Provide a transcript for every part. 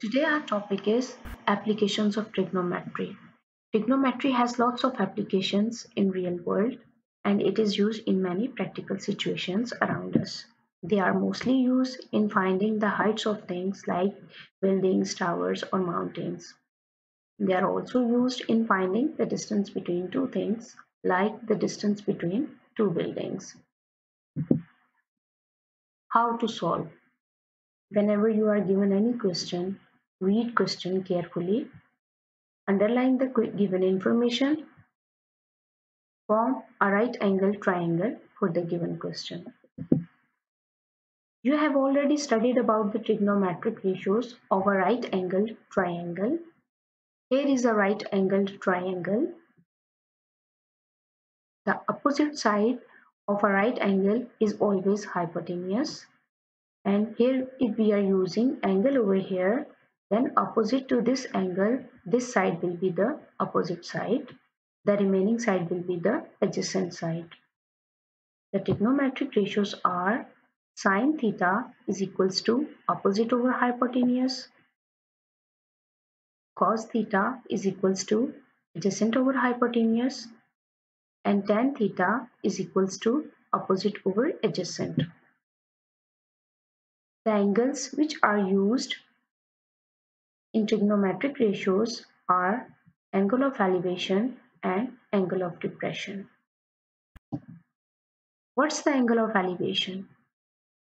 Today our topic is applications of trigonometry. Trigonometry has lots of applications in real world and it is used in many practical situations around us. They are mostly used in finding the heights of things like buildings, towers or mountains. They are also used in finding the distance between two things like the distance between two buildings. How to solve? Whenever you are given any question, read question carefully, underline the given information, form a right angle triangle for the given question. You have already studied about the trigonometric ratios of a right angled triangle. Here is a right angled triangle. The opposite side of a right angle is always hypotenuse and here if we are using angle over here then opposite to this angle this side will be the opposite side. The remaining side will be the adjacent side. The trigonometric ratios are sine theta is equals to opposite over hypotenuse. Cos theta is equals to adjacent over hypotenuse. And tan theta is equals to opposite over adjacent. The angles which are used in trigonometric ratios are angle of elevation and angle of depression. What's the angle of elevation?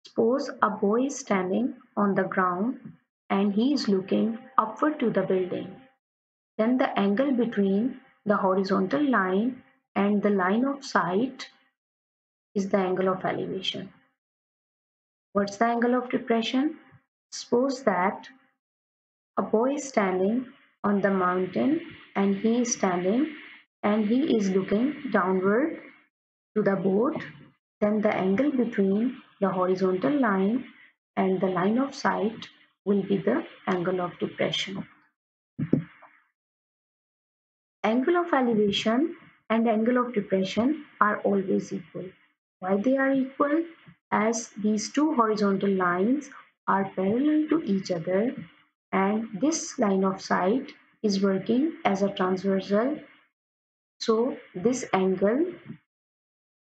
Suppose a boy is standing on the ground and he is looking upward to the building. Then the angle between the horizontal line and the line of sight is the angle of elevation. What's the angle of depression? Suppose that a boy is standing on the mountain and he is standing and he is looking downward to the boat then the angle between the horizontal line and the line of sight will be the angle of depression. Angle of elevation and angle of depression are always equal. Why they are equal? As these two horizontal lines are parallel to each other and this line of sight is working as a transversal. So this angle,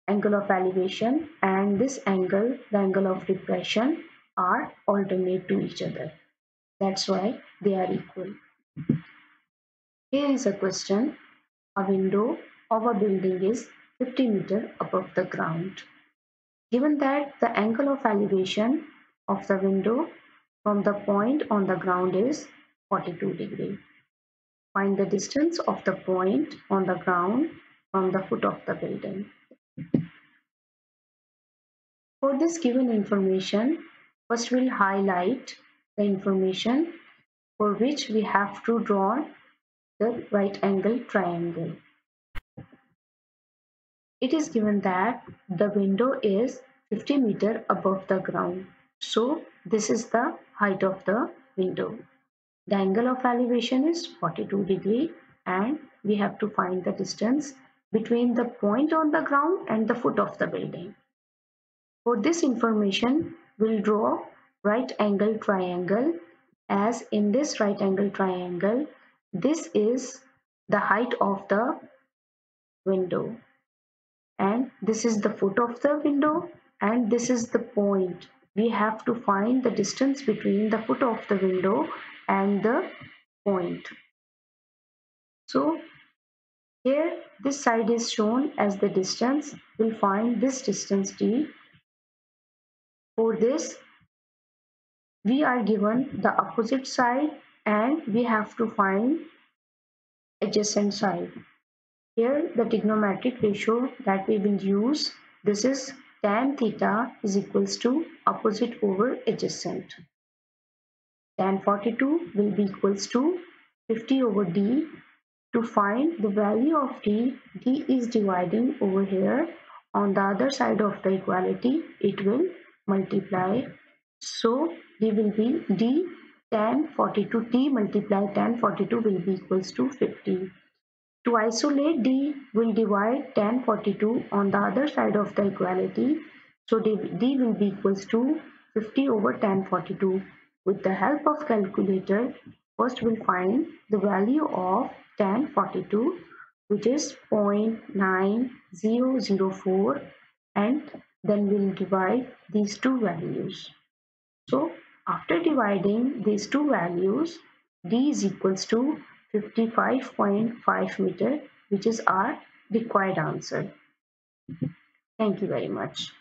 angle of elevation and this angle, the angle of depression are alternate to each other. That's why they are equal. Here is a question. A window of a building is 50 meter above the ground. Given that the angle of elevation of the window from the point on the ground is 42 degree. Find the distance of the point on the ground from the foot of the building. For this given information, first we'll highlight the information for which we have to draw the right angle triangle it is given that the window is 50 meter above the ground. So this is the height of the window. The angle of elevation is 42 degree and we have to find the distance between the point on the ground and the foot of the building. For this information, we'll draw right angle triangle as in this right angle triangle, this is the height of the window and this is the foot of the window and this is the point we have to find the distance between the foot of the window and the point. So here this side is shown as the distance. We'll find this distance d for this we are given the opposite side and we have to find adjacent side. Here the trigonometric ratio that we will use, this is tan theta is equals to opposite over adjacent. Tan 42 will be equals to 50 over d. To find the value of d, d is dividing over here. On the other side of the equality, it will multiply. So d will be d tan 42 t multiply tan 42 will be equals to 50. To isolate d, we'll divide tan 42 on the other side of the equality. So d, will be equals to 50 over tan 42. With the help of calculator, first we'll find the value of tan 42 which is 0.9004 and then we'll divide these two values. So after dividing these two values, d is equals to 55.5 meter which is our required answer. Thank you very much.